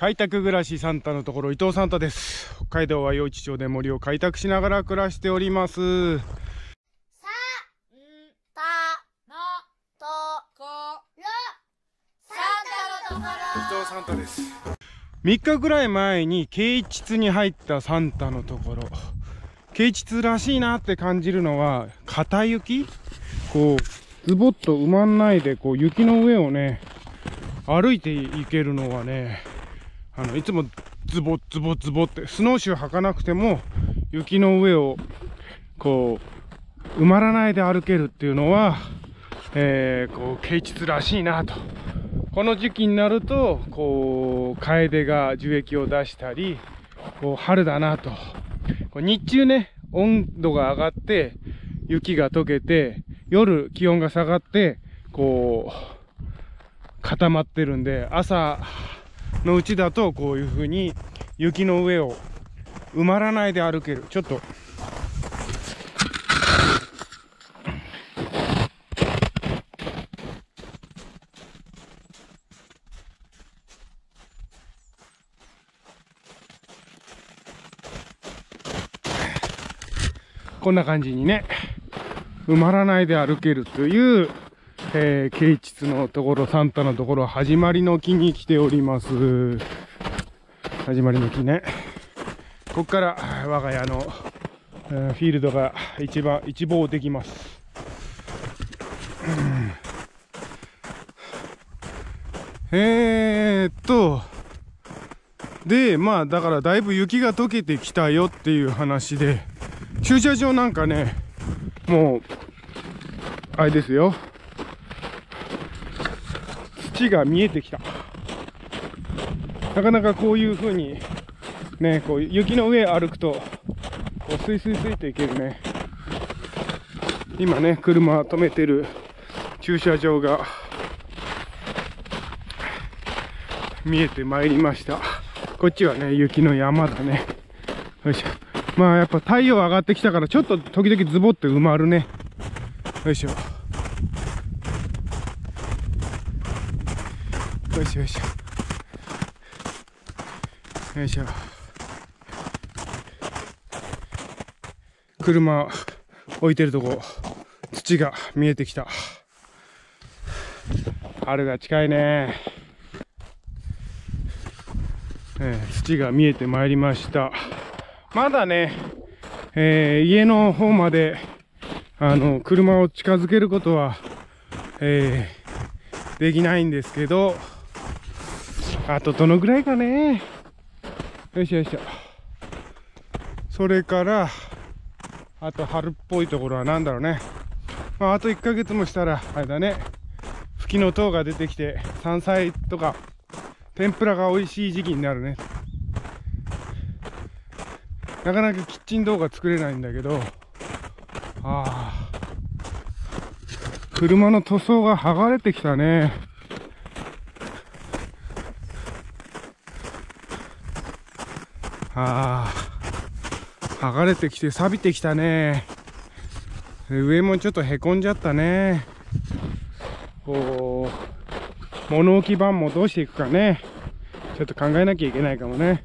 開拓暮らしサンタのところ伊藤サンタです。北海道は余市町で森を開拓しながら暮らしております。さんたのところサンタのとこ伊藤サンタです3日ぐらい前に啓蟄に入ったサンタのところ。啓蟄らしいなって感じるのは片雪？こうズボッと埋まんないでこう雪の上をね歩いていけるのはねあのいつもズボズボズボってスノーシュー履かなくても雪の上をこう埋まらないで歩けるっていうのは、えー、こう啓蟄らしいなと。この時期になるとこう楓が樹液を出したりこう春だなと。こう日中ね温度が上がって雪が溶けて夜気温が下がってこう固まってるんで朝のうちだとこういう風に雪の上を埋まらないで歩ける。ちょっと。こんな感じにね埋まらないで歩けるというえー、啓蟄のところ、サンタのところ、始まりの木に来ております。始まりの木ね。ここから我が家の、えー、フィールドが一番、一望できます。うん、えー、っと、で、まあ、だからだいぶ雪が溶けてきたよっていう話で、駐車場なんかね、もう、あれですよ。土が見えてきた。なかなかこういう風に、ね、こう雪の上歩くと、こうスイスイスイといけるね。今ね、車止めてる駐車場が見えてまいりました。こっちはね、雪の山だね。よいしょ。まあやっぱ太陽上がってきたからちょっと時々ズボって埋まるね。よいしょ。よいしょ。よいしょ。よいしょ車置いてるとこ土が見えてきた。春が近いね、えー、土が見えてまいりました。まだね、えー、家の方まであの車を近づけることは、えー、できないんですけどあとどのぐらいかね。よいしょよいしょ。それから、あと春っぽいところは何だろうね。まあ、あと1ヶ月もしたら、あれだね。吹きの塔が出てきて、山菜とか、天ぷらが美味しい時期になるね。なかなかキッチン動画作れないんだけど、ああ、車の塗装が剥がれてきたね。あ、剥がれてきて錆びてきたね。上もちょっとへこんじゃったね。こう、物置板もどうしていくかね。ちょっと考えなきゃいけないかもね。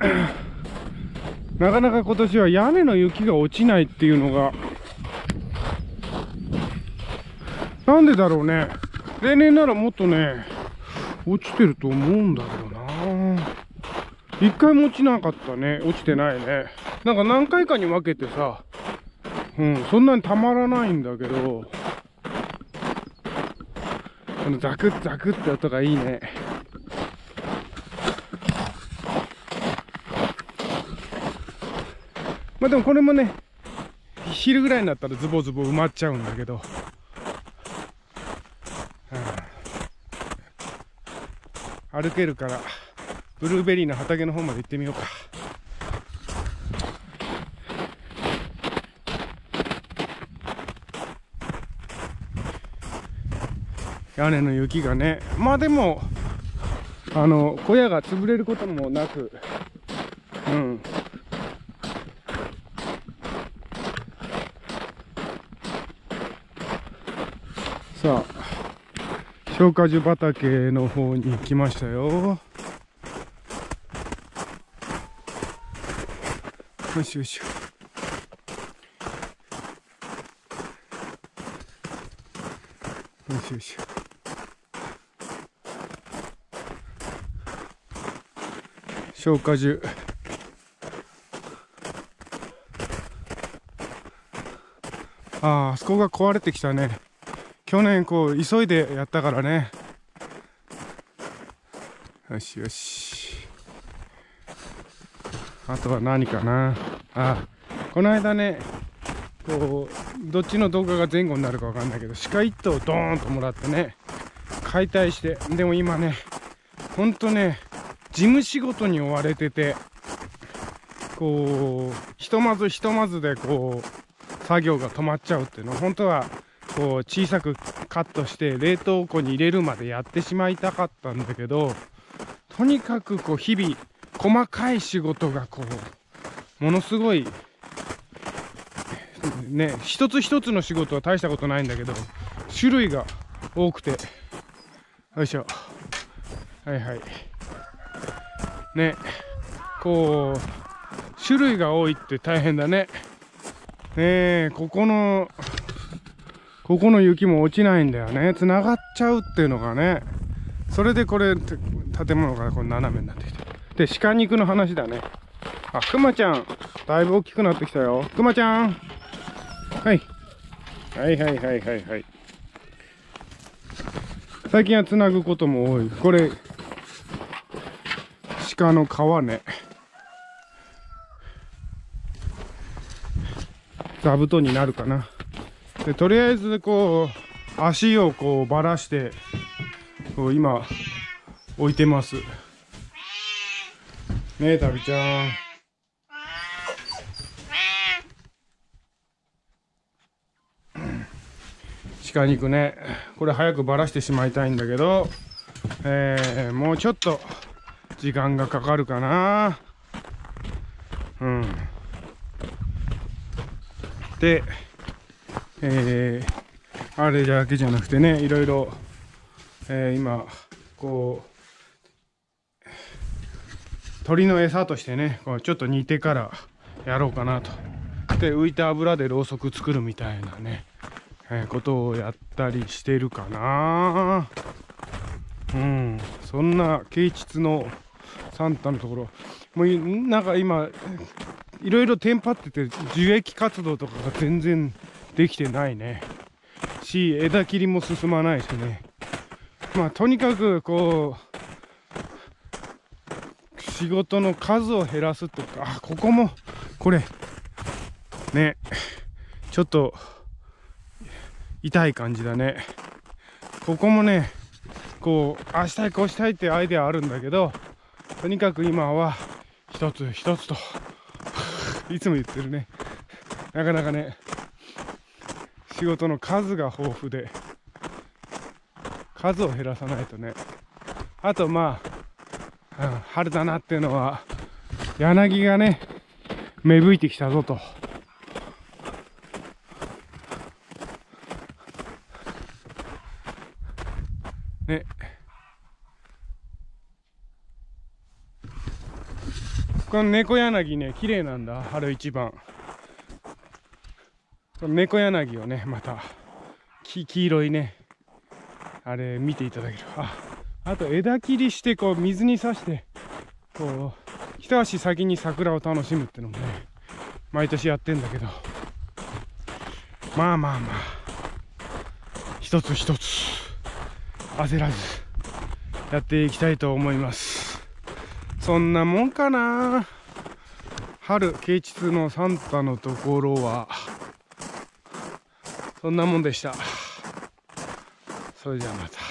なかなか今年は屋根の雪が落ちないっていうのが、なんでだろうね。例年ならもっとね、落ちてると思うんだけどな。一回も落ちなかったね。落ちてないね。なんか何回かに分けてさ、うん、そんなにたまらないんだけど、このザクッザクって音がいいね。まあでもこれもね、昼ぐらいになったらズボズボ埋まっちゃうんだけど、歩けるから、ブルーベリーの畑の方まで行ってみようか。屋根の雪がね。まあでも、あの、小屋が潰れることもなく、うん。さあ、消化樹畑の方に来ましたよよしよしよしよし消化樹あああそこが壊れてきたね。去年こう急いでやったからね。よしよし。あとは何かな。あこの間ねこうどっちの動画が前後になるかわかんないけど鹿一頭ドーンともらってね解体してでも今ねほんとね事務仕事に追われててこうひとまずひとまずでこう作業が止まっちゃうっていうの本当はこう小さくカットして冷凍庫に入れるまでやってしまいたかったんだけどとにかくこう日々細かい仕事がこうものすごいね一つ一つの仕事は大したことないんだけど種類が多くて。よいしょ。はいはい。ねこう種類が多いって大変だね。ねえここのここの雪も落ちないんだよね。繋がっちゃうっていうのがね。それでこれ建物がこう斜めになってきてで鹿肉の話だね。あくまちゃん。だいぶ大きくなってきたよ。くまちゃん。はい。はいはいはいはいはい。最近はつなぐことも多い。これ鹿の皮ね。座布団になるかな。でとりあえずこう足をこうばらしてこう今置いてます。ねえタビちゃん。鹿肉ね。これ早くばらしてしまいたいんだけどえー、もうちょっと時間がかかるかな。うん。でえー、あれだけじゃなくてねいろいろ、えー、今こう鳥の餌としてねこうちょっと煮てからやろうかなと。で浮いた油でろうそく作るみたいなね、えー、ことをやったりしてるかな。うん。そんな啓蟄のサンタのところ。もうなんか今いろいろテンパってて樹液活動とかが全然できてないね。し枝切りも進まないしね。まあとにかくこう仕事の数を減らすとかあここもこれねちょっと痛い感じだね。ここもねこうあしたいこうしたいってアイデアあるんだけどとにかく今は一つ一つと いつも言ってるね。なかなかね仕事の数が豊富で数を減らさないとね。あとまあ、うん、春だなっていうのは柳がね芽吹いてきたぞと。ね。この猫柳ね綺麗なんだ春一番。この猫柳をねまた黄色いねあれ見ていただける。ああと枝切りしてこう水に刺してこう一足先に桜を楽しむってのもね毎年やってんだけど。まあまあまあ一つ一つ焦らずやっていきたいと思います。そんなもんかな。春啓蟄のサンタのところはそんなもんでした。それじゃあまた。